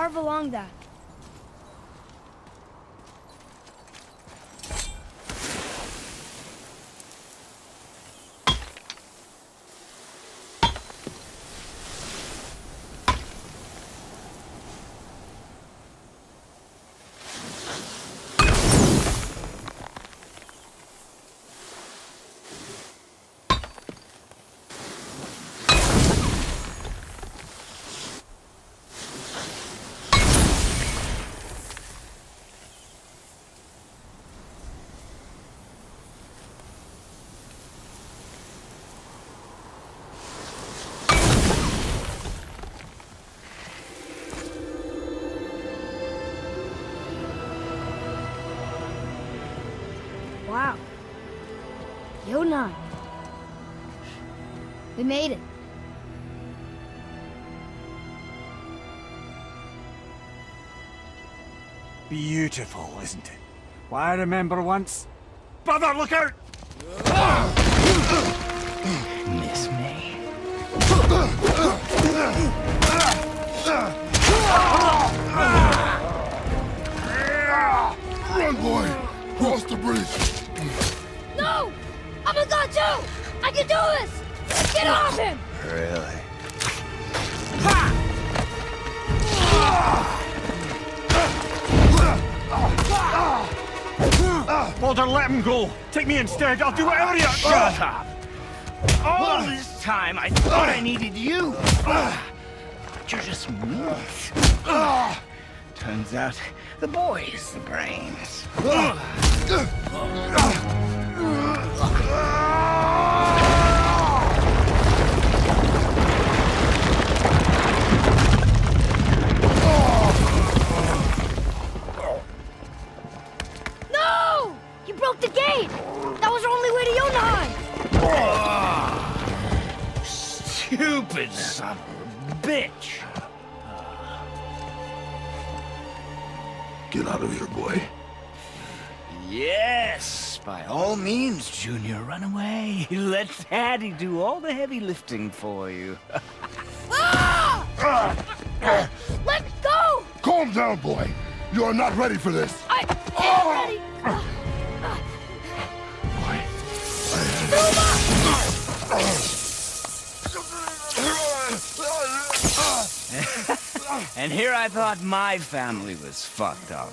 carve along that. Yonai. We made it. Beautiful, isn't it? Why, I remember once... Brother, look out! Miss me? Run, boy! Cross the bridge! No! I'm a god too! I can do this! Get off him! Really? Baldur, let him go! Take me instead, I'll do whatever you... Shut up! All this time I thought I needed you! But you're just meat. Turns out the boy's the brains. Get out of here, boy. Yes, by all means, Junior, run away. Let Daddy do all the heavy lifting for you. Ah! Let me go! Calm down, boy. You are not ready for this. I am ready! Boy, And here I thought my family was fucked up.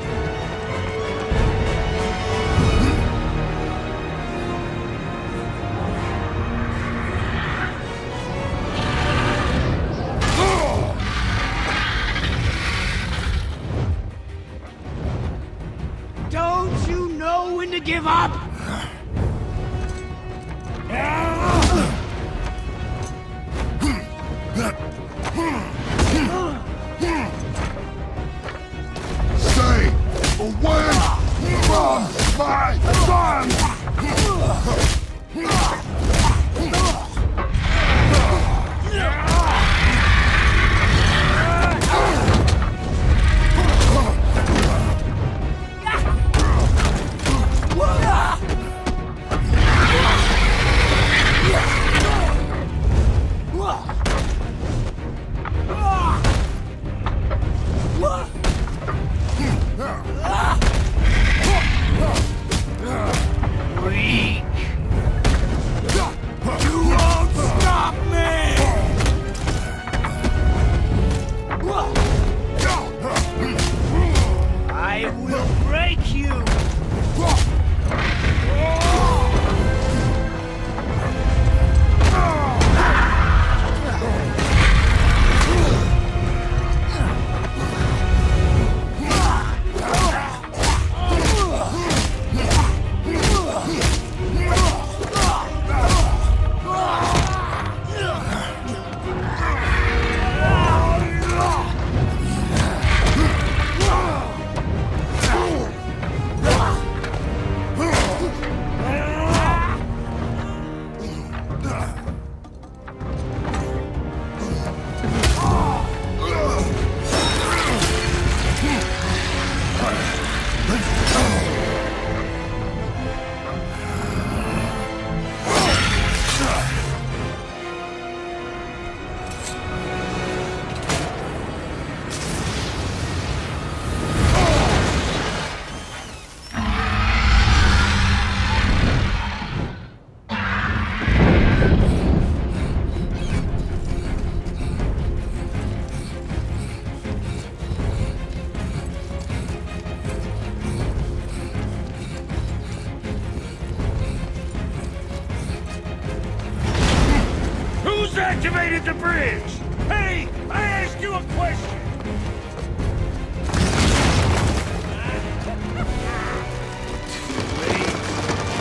Bridge! Hey, I asked you a question!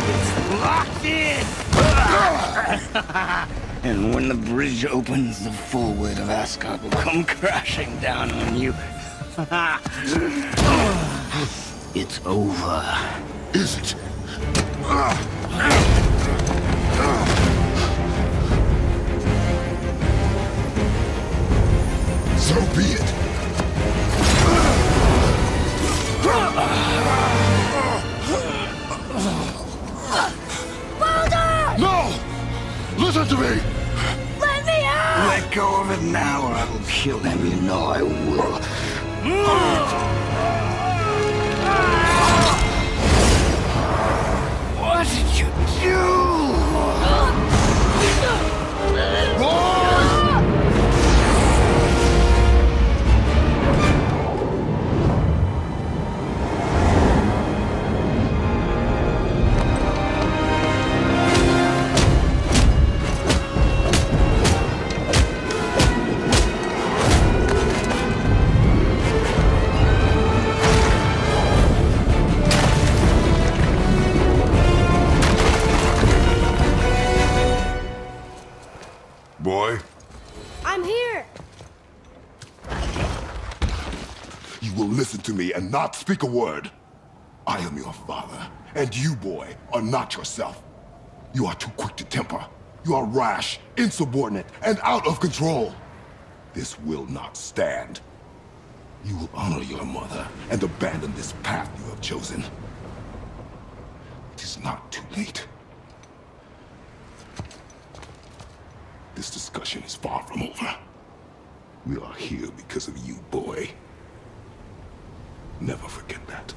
It's locked in! and when the bridge opens, the full weight of Asgard will come crashing down on you. it's over. Is it? So be it. Baldur! No! Listen to me! Let me out! Let go of it now or I will kill him. You know I will. What did you do? Boy, you will listen to me and not speak a word. I am your father, and you, boy, are not yourself. You are too quick to temper. You are rash, insubordinate, and out of control. This will not stand. You will honor your mother and abandon this path you have chosen. It is not too late. This discussion is far from over. We are here because of you, boy. Never forget that.